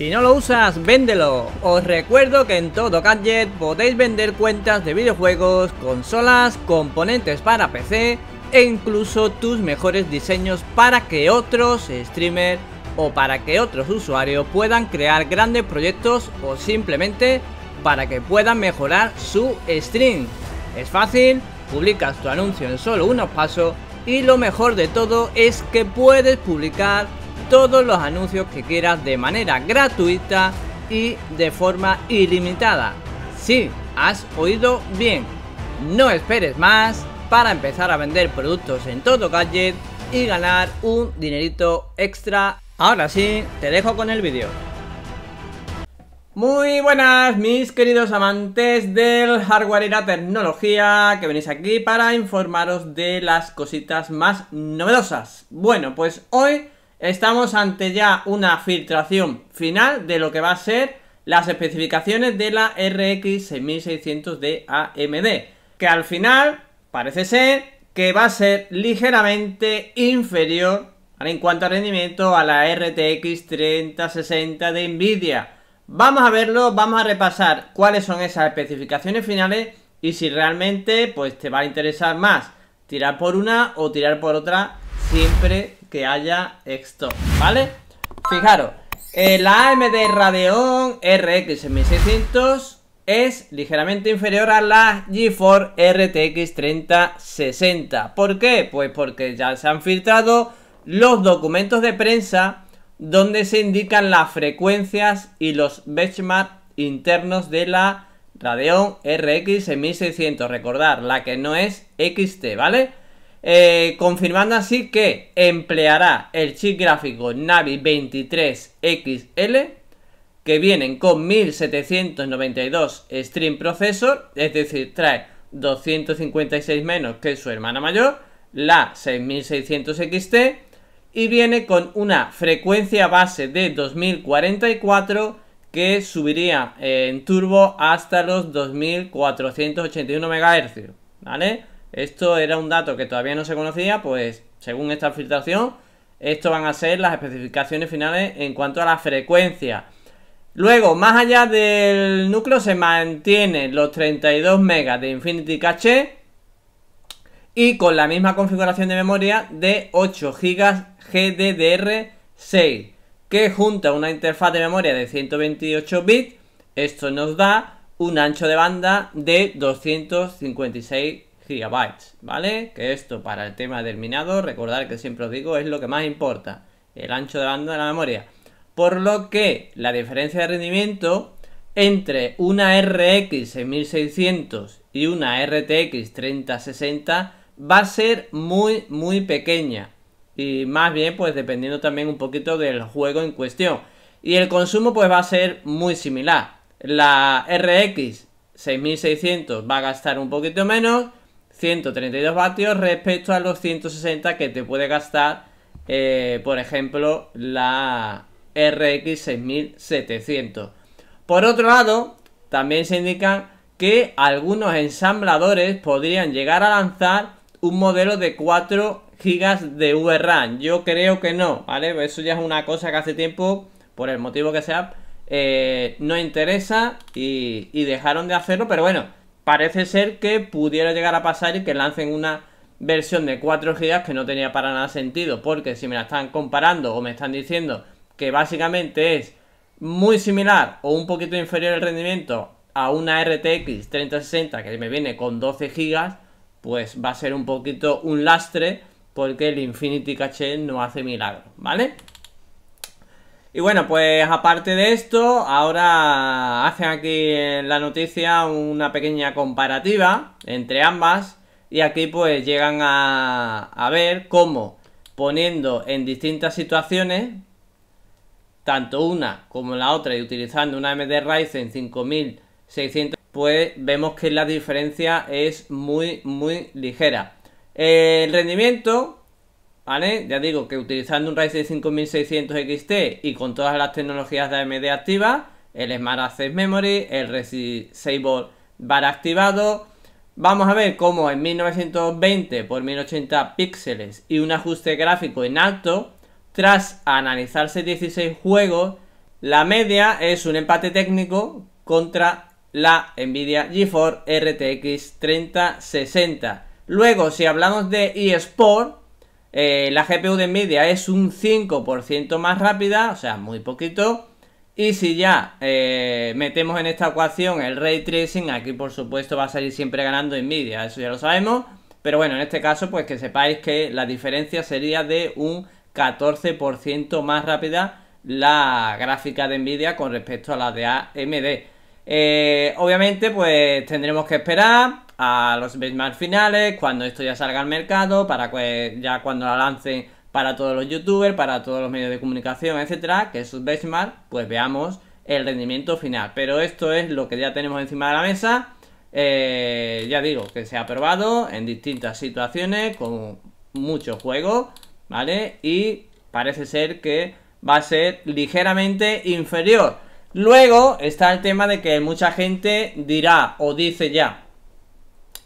Si no lo usas, véndelo. Os recuerdo que en todo gadget podéis vender cuentas de videojuegos, consolas, componentes para PC e incluso tus mejores diseños para que otros streamers o para que otros usuarios puedan crear grandes proyectos o simplemente para que puedan mejorar su stream. Es fácil, publicas tu anuncio en solo unos pasos y lo mejor de todo es que puedes publicar todos los anuncios que quieras de manera gratuita y de forma ilimitada. Sí, has oído bien. No esperes más para empezar a vender productos en todo gadget y ganar un dinerito extra. Ahora sí, te dejo con el vídeo. Muy buenas mis queridos amantes del hardware y la tecnología que venís aquí para informaros de las cositas más novedosas. Bueno, pues hoy estamos ante ya una filtración final de lo que va a ser las especificaciones de la RX 6600 de AMD, que al final parece ser que va a ser ligeramente inferior en cuanto a rendimiento a la RTX 3060 de Nvidia. Vamos a verlo, vamos a repasar cuáles son esas especificaciones finales y si realmente pues te va a interesar más tirar por una o tirar por otra siempre que haya stock, ¿vale? Fijaros, la AMD Radeon RX 1600 es ligeramente inferior a la GeForce RTX 3060. ¿Por qué? Pues porque ya se han filtrado los documentos de prensa donde se indican las frecuencias y los benchmarks internos de la Radeon RX 1600. Recordar, la que no es XT, ¿vale? Eh, confirmando así que empleará el chip gráfico Navi 23XL que vienen con 1792 Stream Processor, es decir, trae 256 menos que su hermana mayor, la 6600 XT, y viene con una frecuencia base de 2044 que subiría en turbo hasta los 2481 MHz, ¿vale? Esto era un dato que todavía no se conocía, pues según esta filtración, esto van a ser las especificaciones finales en cuanto a la frecuencia. Luego, más allá del núcleo se mantienen los 32 MB de Infinity Cache y con la misma configuración de memoria de 8 GB GDDR6 que junta una interfaz de memoria de 128 bits, esto nos da un ancho de banda de 256 gigabytes, ¿vale? Que esto para el tema del minado, recordar que siempre os digo, es lo que más importa, el ancho de banda de la memoria. Por lo que la diferencia de rendimiento entre una RX 6600 y una RTX 3060 va a ser muy, muy pequeña. Y más bien, pues dependiendo también un poquito del juego en cuestión. Y el consumo pues va a ser muy similar. La RX 6600 va a gastar un poquito menos 132 vatios respecto a los 160 que te puede gastar, eh, por ejemplo, la RX 6700. Por otro lado, también se indica que algunos ensambladores podrían llegar a lanzar un modelo de 4 GB de VRAM. Yo creo que no, ¿vale? Eso ya es una cosa que hace tiempo, por el motivo que sea, eh, no interesa y dejaron de hacerlo, pero bueno parece ser que pudiera llegar a pasar y que lancen una versión de 4 GB que no tenía para nada sentido, porque si me la están comparando o me están diciendo que básicamente es muy similar o un poquito inferior el rendimiento a una RTX 3060 que me viene con 12 GB, pues va a ser un poquito un lastre porque el Infinity Cache no hace milagro, ¿vale? Y bueno, pues aparte de esto, ahora hacen aquí en la noticia una pequeña comparativa entre ambas y aquí pues llegan a, ver cómo poniendo en distintas situaciones, tanto una como la otra y utilizando una AMD Ryzen 5600, pues vemos que la diferencia es muy muy ligera. El rendimiento ¿Vale? Ya digo que utilizando un Ryzen 5600 XT y con todas las tecnologías de AMD activas, el Smart Access Memory, el Resizable Bar activado, vamos a ver cómo en 1920 x 1080 píxeles y un ajuste gráfico en alto, tras analizarse 16 juegos, La media es un empate técnico contra la Nvidia GeForce RTX 3060. Luego, si hablamos de eSport, eh, la GPU de Nvidia es un 5% más rápida, o sea, muy poquito. Y si ya eh, metemos en esta ecuación el ray tracing, aquí por supuesto va a salir siempre ganando Nvidia, eso ya lo sabemos. Pero bueno, en este caso, pues que sepáis que la diferencia sería de un 14% más rápida la gráfica de Nvidia con respecto a la de AMD. Eh, obviamente, pues tendremos que esperar a los benchmarks finales, cuando esto ya salga al mercado, para que ya cuando la lancen para todos los youtubers, para todos los medios de comunicación, etcétera, que esos benchmarks, pues veamos el rendimiento final. Pero esto es lo que ya tenemos encima de la mesa. Eh, ya digo, que se ha probado en distintas situaciones, con muchos juegos, ¿vale? Y parece ser que va a ser ligeramente inferior. Luego está el tema de que mucha gente dirá o dice ya,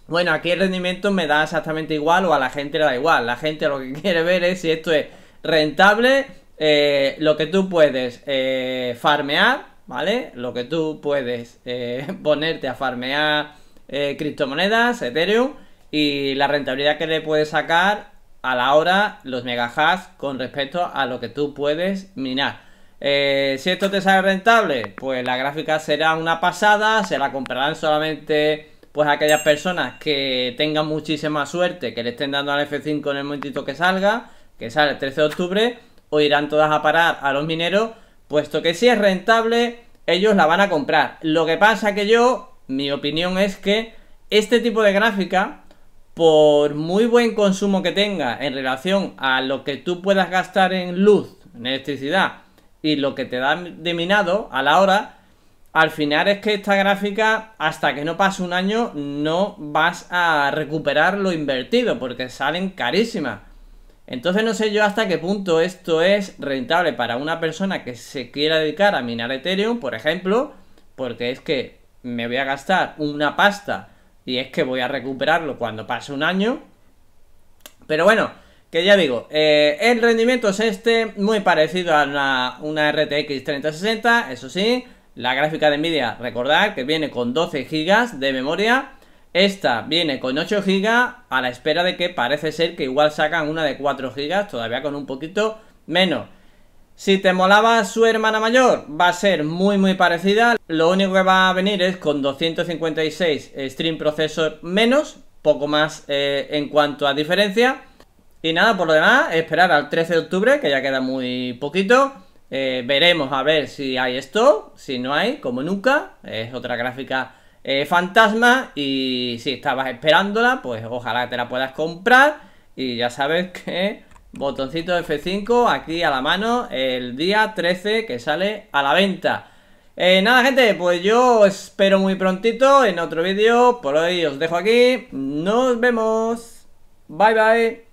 bueno, aquí el rendimiento me da exactamente igual o a la gente le da igual. La gente lo que quiere ver es si esto es rentable, eh, lo que tú puedes eh, farmear, ¿vale? Lo que tú puedes eh, ponerte a farmear criptomonedas, Ethereum, y la rentabilidad que le puedes sacar a la hora los megahash con respecto a lo que tú puedes minar. si esto te sale rentable, pues la gráfica será una pasada, se la comprarán solamente pues aquellas personas que tengan muchísima suerte, que le estén dando al F5 en el momentito que salga, que sale el 13 de octubre, o irán todas a parar a los mineros, puesto que si es rentable, ellos la van a comprar. Lo que pasa que yo, mi opinión es que este tipo de gráfica, por muy buen consumo que tenga en relación a lo que tú puedas gastar en luz, en electricidad, y lo que te da de minado a la hora, al final es que esta gráfica, hasta que no pase un año, no vas a recuperar lo invertido, porque salen carísimas. Entonces no sé yo hasta qué punto esto es rentable para una persona que se quiera dedicar a minar Ethereum, por ejemplo, porque es que me voy a gastar una pasta y es que voy a recuperarlo cuando pase un año. Pero bueno, que ya digo, eh, el rendimiento es este, muy parecido a una, una RTX 3060, eso sí, la gráfica de Nvidia, recordad que viene con 12 GB de memoria. Esta viene con 8 GB a la espera de que parece ser que igual sacan una de 4 GB, todavía con un poquito menos. Si te molaba su hermana mayor, va a ser muy muy parecida. Lo único que va a venir es con 256 Stream Processor menos, poco más eh, en cuanto a diferencia. Y nada, por lo demás, esperar al 13 de octubre, que ya queda muy poquito. Eh, veremos a ver si hay esto, si no hay, como nunca. Es otra gráfica eh, fantasma y si estabas esperándola, pues ojalá te la puedas comprar. Y ya sabes que botoncito F5 aquí a la mano el día 13 que sale a la venta. Eh, nada gente, pues yo espero muy prontito en otro vídeo. Por hoy os dejo aquí. Nos vemos. Bye bye.